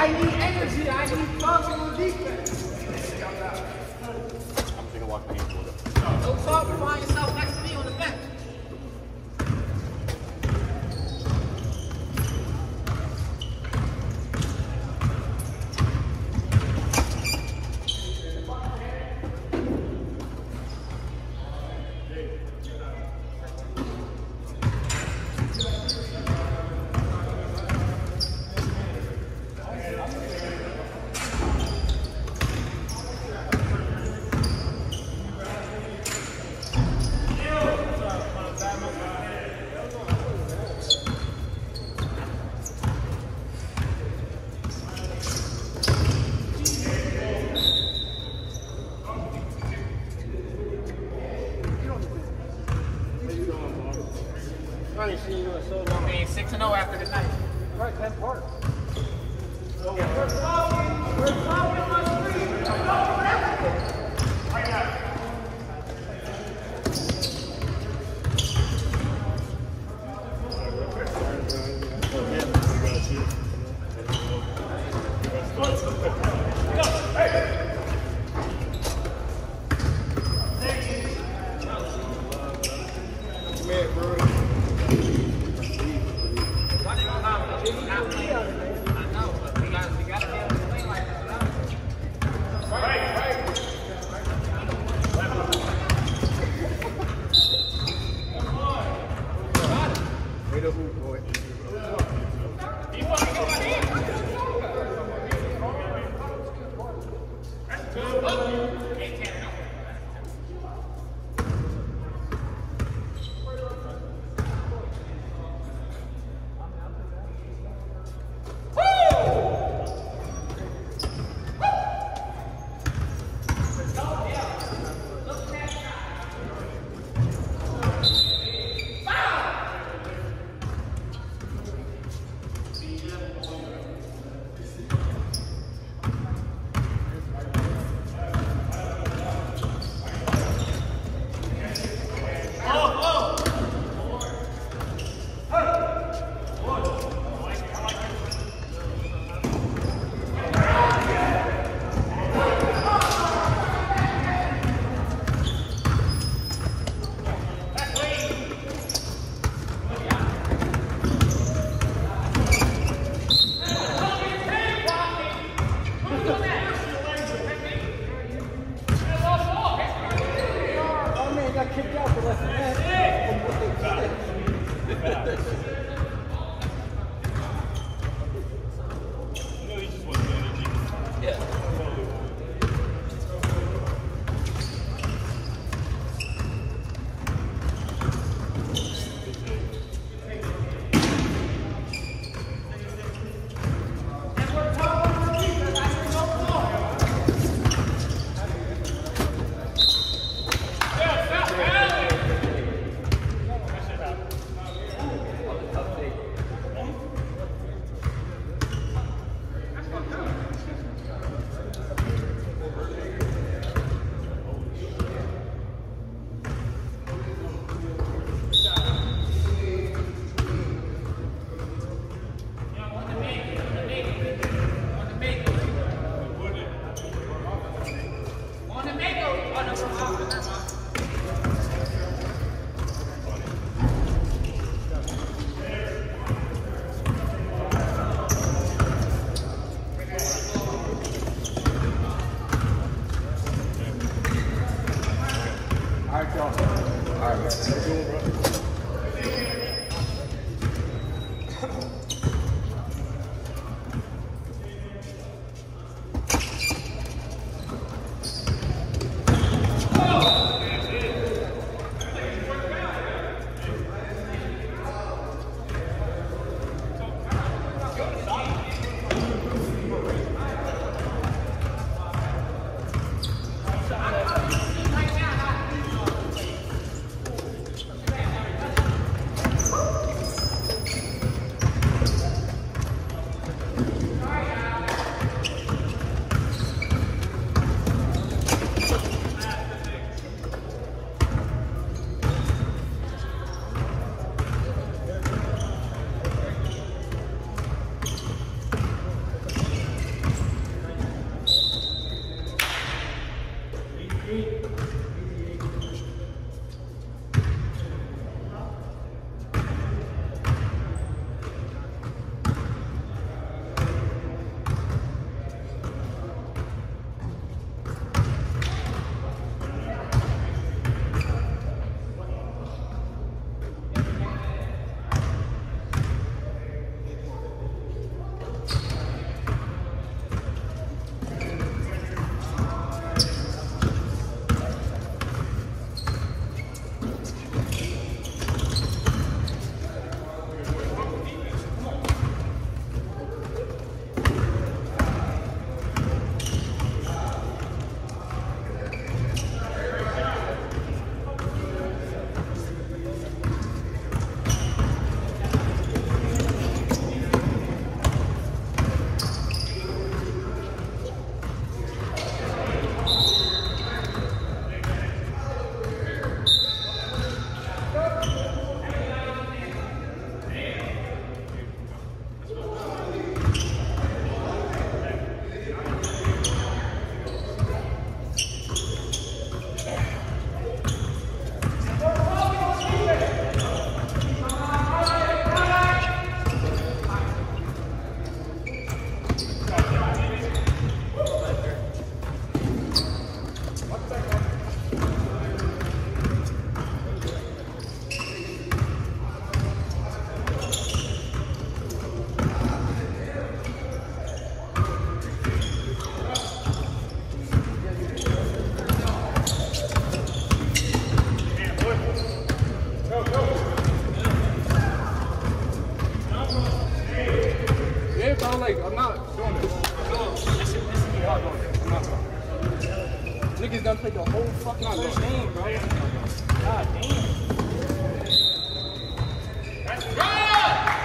I need energy. I need thugs on defense. I'm in the hand. Talk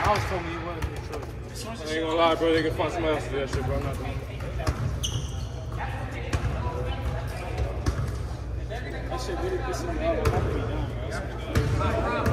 I was told he wasn't in trouble. I ain't gonna lie, bro. They can find somebody else to do that shit, bro. I'm not doing. That shit really me off.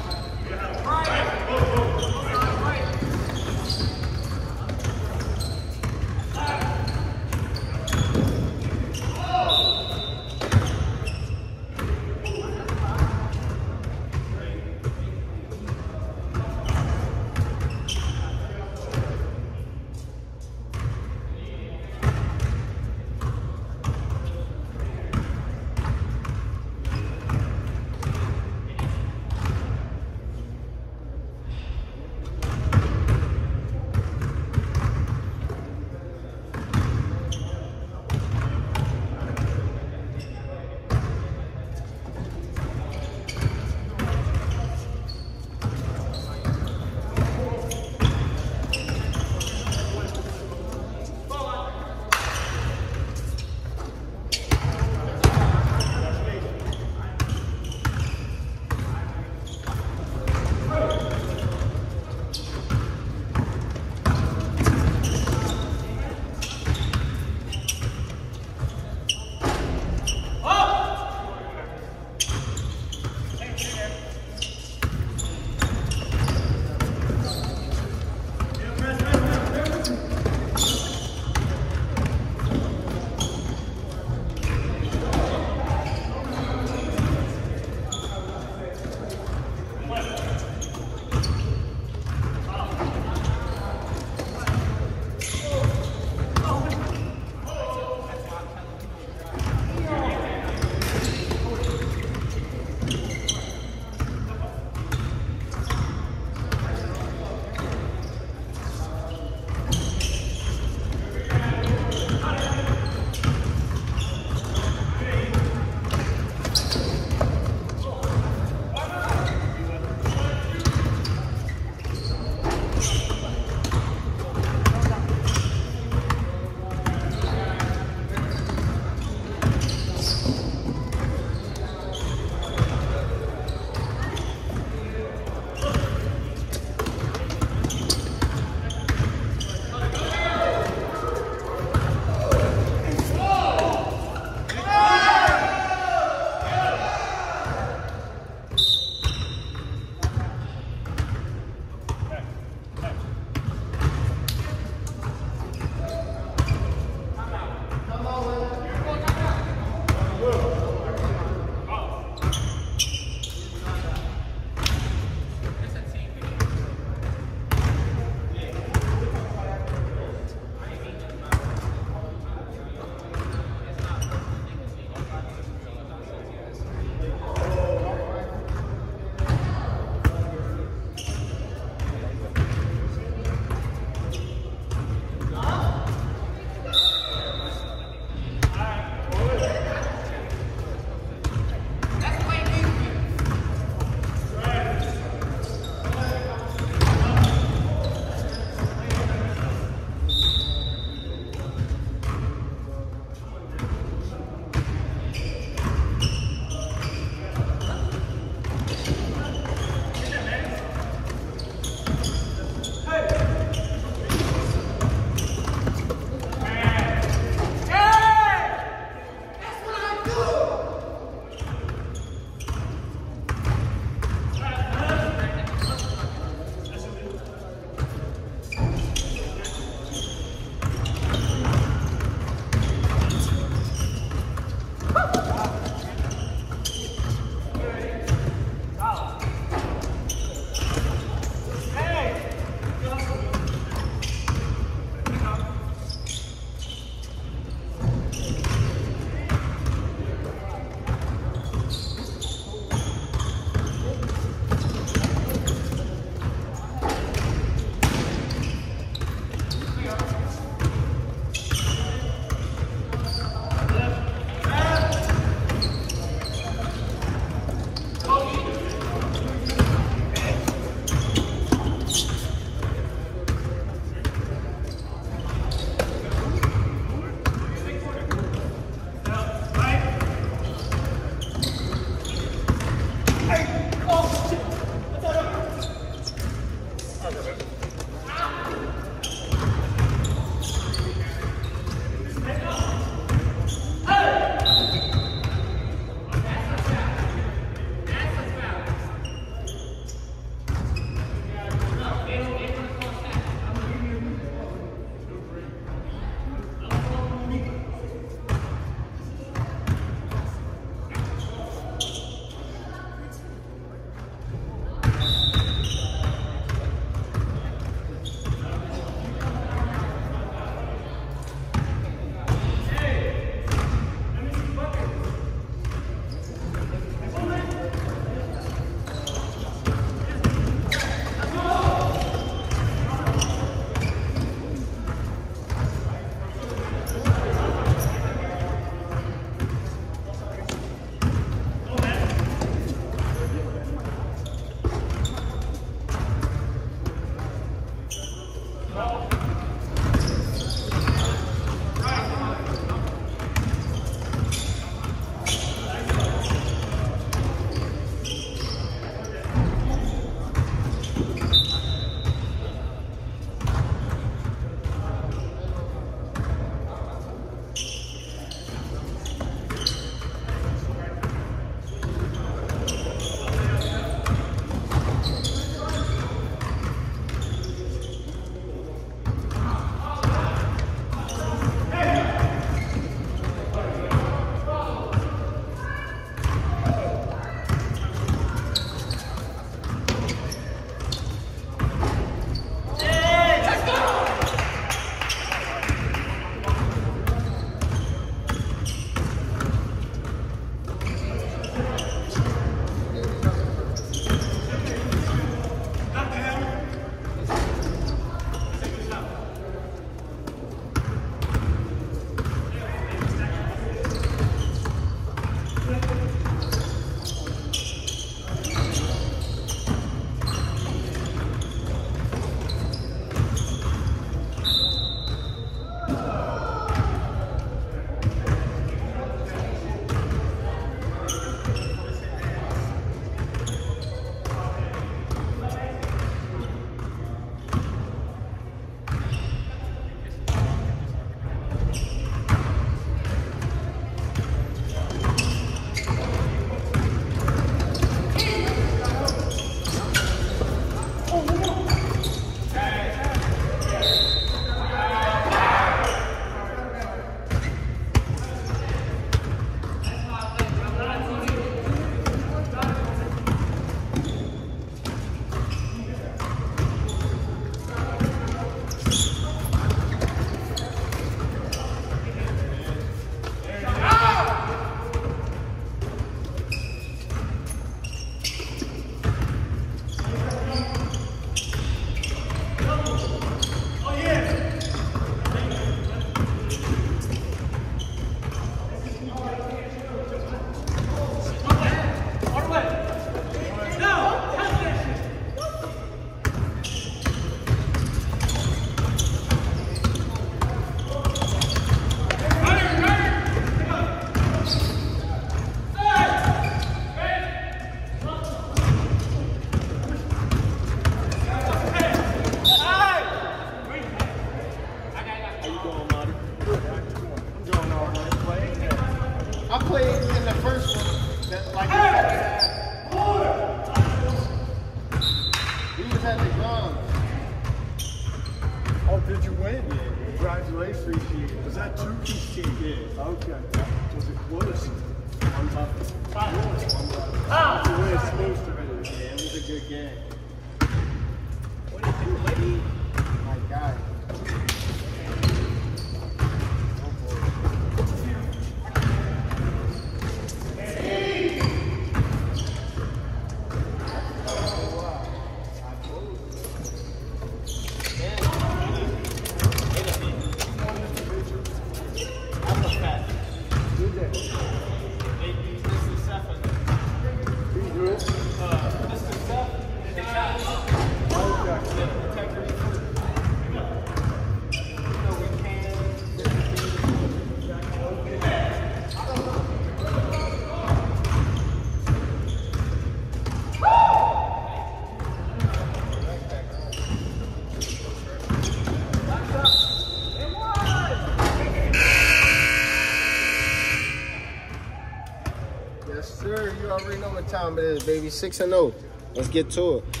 Baby. 6 and 0. Let's get to it.